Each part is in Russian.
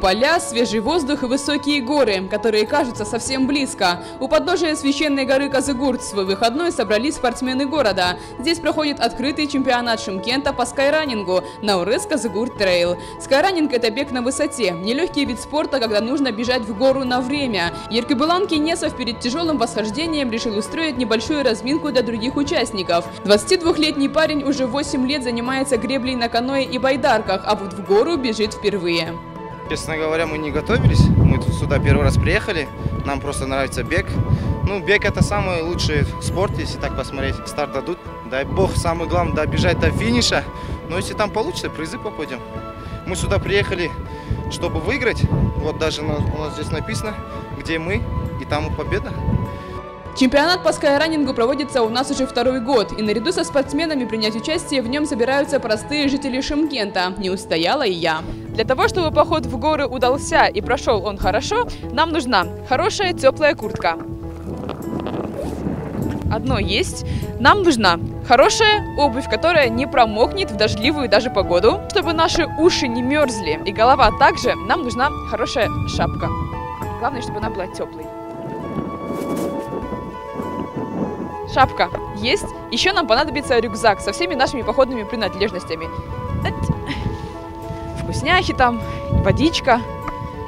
поля, свежий воздух и высокие горы, которые кажутся совсем близко. У подножия священной горы Казыгурт свой выходной собрались спортсмены города. Здесь проходит открытый чемпионат Шымкента по скайранингу на Урыс Казыгурт Trail. Скайранинг – это бег на высоте, нелегкий вид спорта, когда нужно бежать в гору на время. Еркебулан Кинесов перед тяжелым восхождением решил устроить небольшую разминку для других участников. 22-летний парень уже 8 лет занимается греблей на каное и байдарках, а вот в гору бежит впервые. Честно говоря, мы не готовились. Мы сюда первый раз приехали. Нам просто нравится бег. Ну, бег это самый лучший спорт, если так посмотреть. Старт дадут. Дай бог, самое главное, добежать до финиша. Но если там получится, призы попадем. Мы сюда приехали, чтобы выиграть. Вот даже у нас здесь написано, где мы, и там и победа. Чемпионат по скайранингу проводится у нас уже второй год, и наряду со спортсменами принять участие в нем собираются простые жители Шимкента. Не устояла и я. Для того, чтобы поход в горы удался и прошел он хорошо, нам нужна хорошая теплая куртка. Одно есть. Нам нужна хорошая обувь, которая не промокнет в дождливую даже погоду. Чтобы наши уши не мерзли и голова также, нам нужна хорошая шапка. Главное, чтобы она была теплой. Шапка есть. Еще нам понадобится рюкзак со всеми нашими походными принадлежностями. Вкусняхи там, водичка.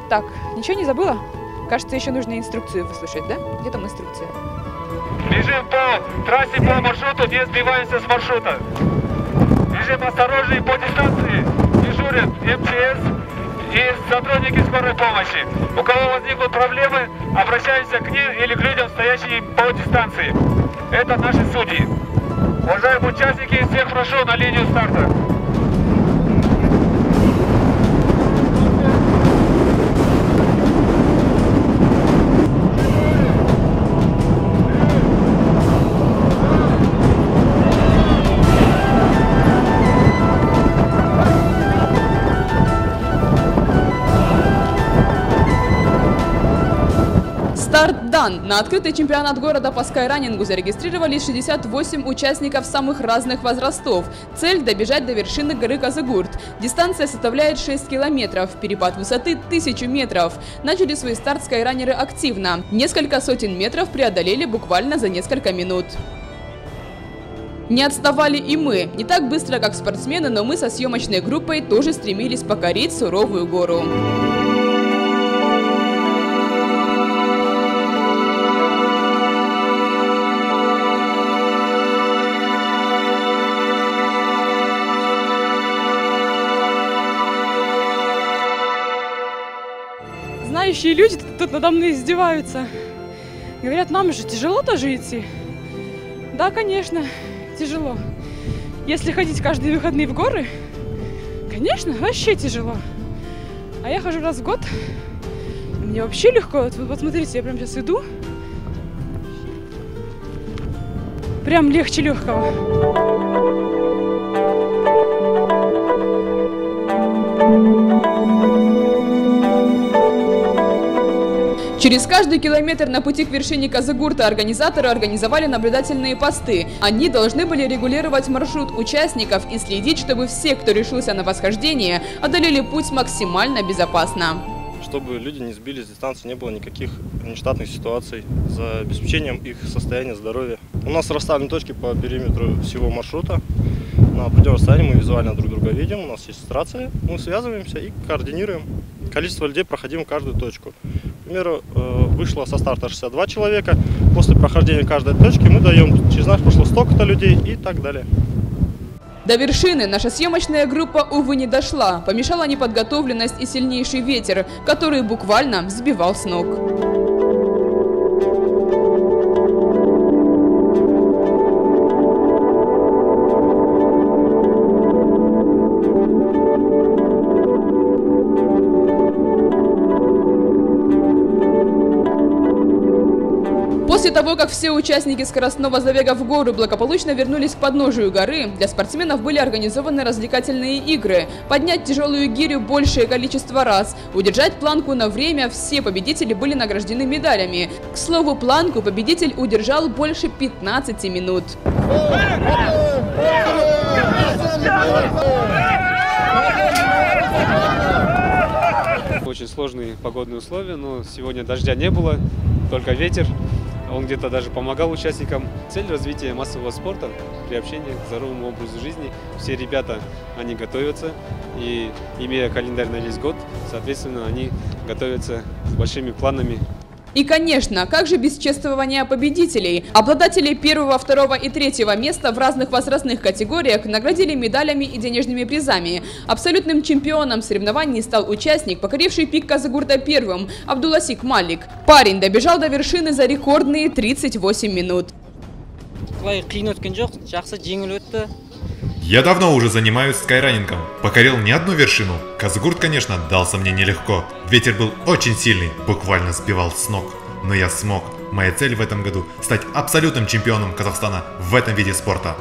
Так, ничего не забыла? Кажется, еще нужно инструкцию выслушать, да? Где там инструкция? Бежим по трассе, по маршруту, не сбиваемся с маршрута. Бежим осторожнее по дистанции. Дежурят МЧС и сотрудники скорой помощи. У кого возникнут проблемы, обращаемся к ним или к людям, стоящим по дистанции. Это наши судьи. Уважаемые участники, всех прошу на линию старта. Дан! На открытый чемпионат города по скайранингу зарегистрировались 68 участников самых разных возрастов. Цель – добежать до вершины горы Казагурт. Дистанция составляет 6 километров, перепад высоты – 1000 метров. Начали свой старт скайранеры активно. Несколько сотен метров преодолели буквально за несколько минут. Не отставали и мы. Не так быстро, как спортсмены, но мы со съемочной группой тоже стремились покорить суровую гору. Знающие люди тут надо мной издеваются. Говорят, нам же тяжело тоже идти. Да, конечно, тяжело. Если ходить каждые выходные в горы, конечно, вообще тяжело. А я хожу раз в год. Мне вообще легко. Вот, вот смотрите, я прям сейчас иду. Прям легче легкого. Через каждый километр на пути к вершине Казагурта организаторы организовали наблюдательные посты. Они должны были регулировать маршрут участников и следить, чтобы все, кто решился на восхождение, одолели путь максимально безопасно. Чтобы люди не сбились с дистанции, не было никаких нештатных ситуаций за обеспечением их состояния здоровья. У нас расставлены точки по периметру всего маршрута. На определенном мы визуально друг друга видим, у нас есть рация, мы связываемся и координируем количество людей, проходим каждую точку примеру, э, вышло со старта 62 человека. После прохождения каждой точки мы даем, через нас прошло столько-то людей и так далее. До вершины наша съемочная группа, увы, не дошла. Помешала неподготовленность и сильнейший ветер, который буквально сбивал с ног. После того, как все участники скоростного забега в гору благополучно вернулись к подножию горы, для спортсменов были организованы развлекательные игры. Поднять тяжелую гирю большее количество раз, удержать планку на время, все победители были награждены медалями. К слову, планку победитель удержал больше 15 минут. очень сложные погодные условия, но сегодня дождя не было, только ветер. Он где-то даже помогал участникам. Цель развития массового спорта, приобщения к здоровому образу жизни. Все ребята, они готовятся, и имея календарь на весь год, соответственно, они готовятся с большими планами и, конечно, как же без чествования победителей? Обладателей первого, второго и третьего места в разных возрастных категориях наградили медалями и денежными призами. Абсолютным чемпионом соревнований стал участник, покоривший пик Казагурта первым, Абдуласик Малик. Парень добежал до вершины за рекордные 38 минут. Я давно уже занимаюсь скайранингом. Покорил не одну вершину. Казгурт, конечно, дался мне нелегко. Ветер был очень сильный, буквально сбивал с ног. Но я смог. Моя цель в этом году – стать абсолютным чемпионом Казахстана в этом виде спорта.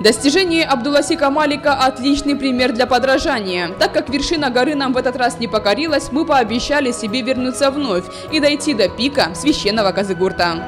Достижение Абдуласика Малика – отличный пример для подражания. Так как вершина горы нам в этот раз не покорилась, мы пообещали себе вернуться вновь и дойти до пика священного Казыгурта.